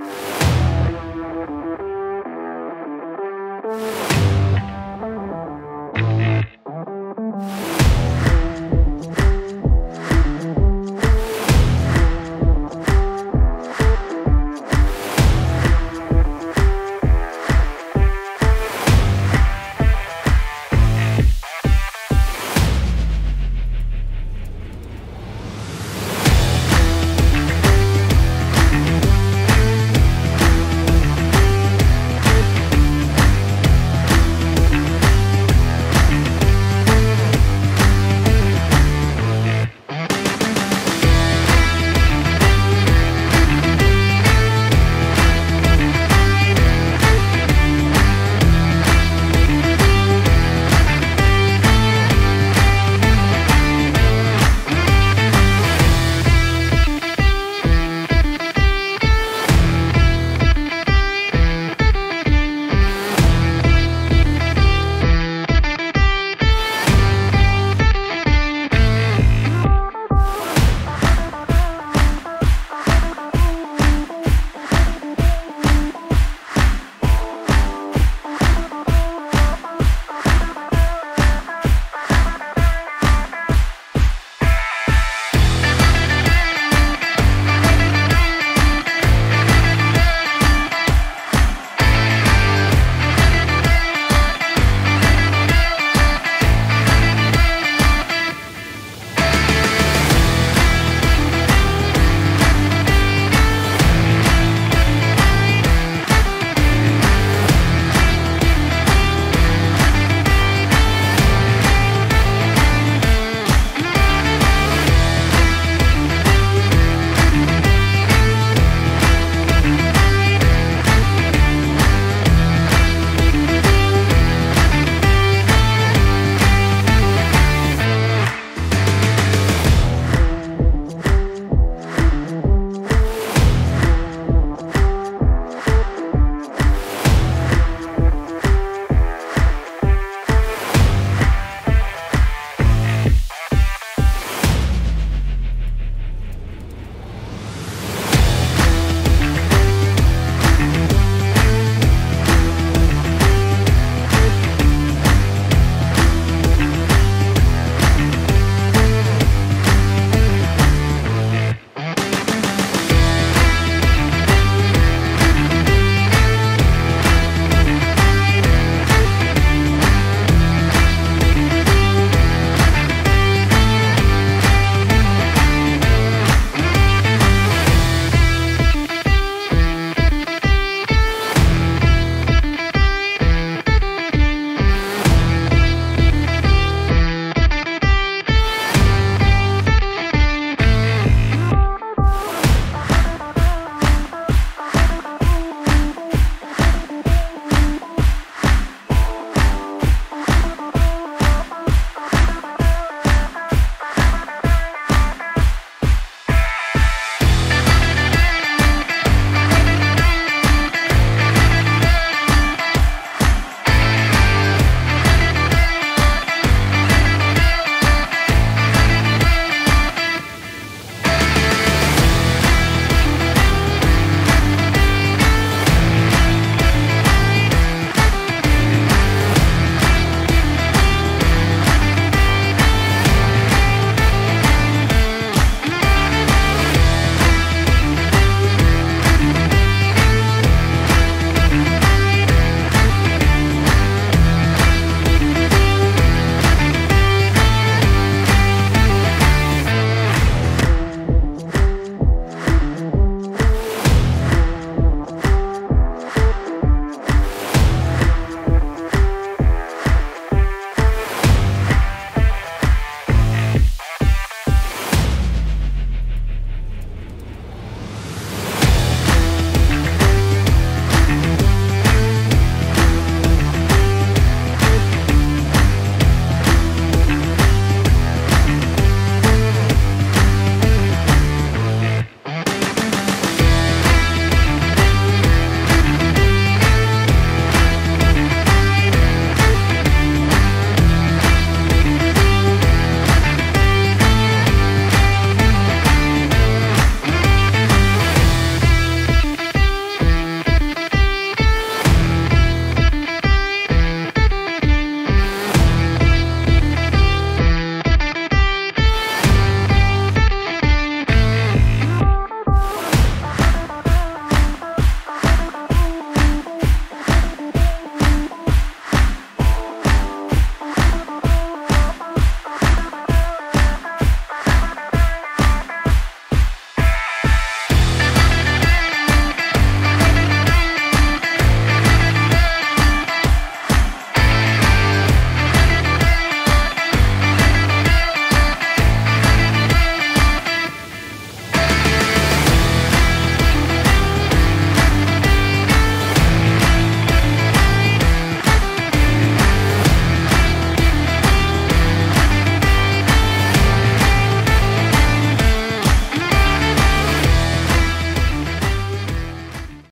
you